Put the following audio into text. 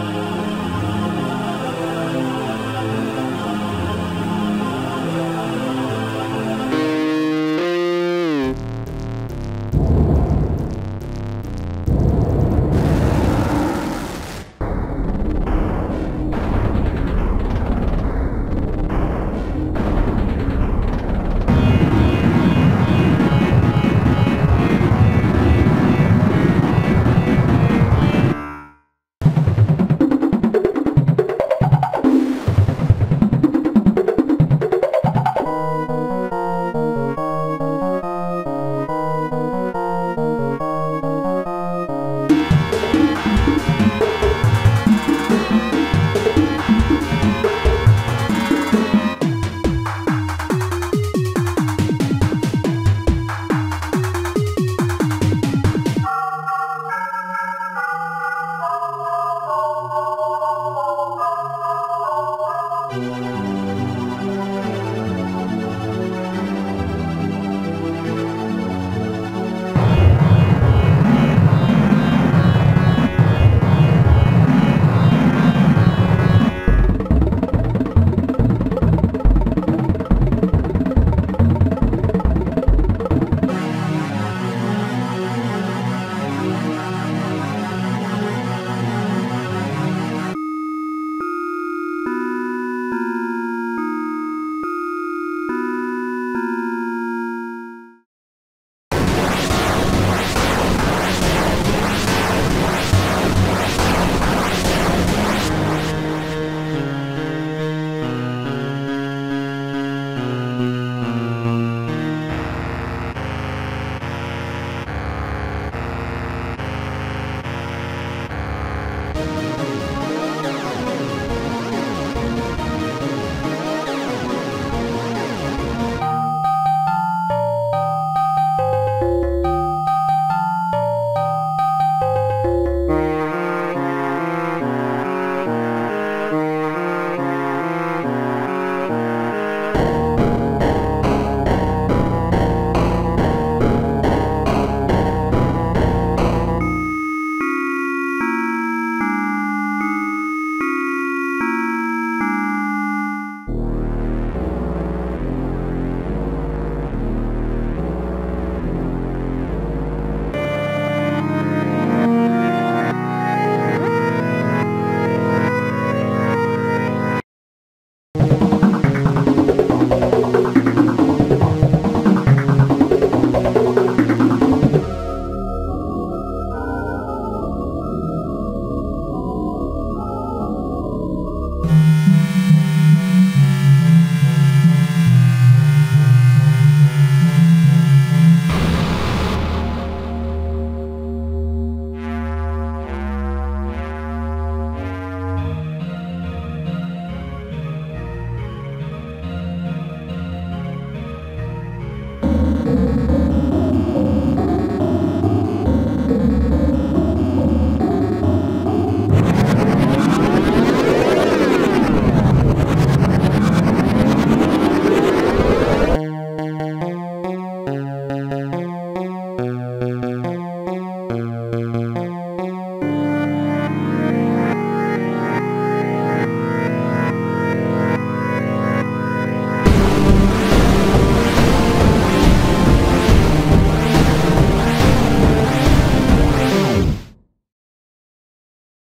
Bye. Música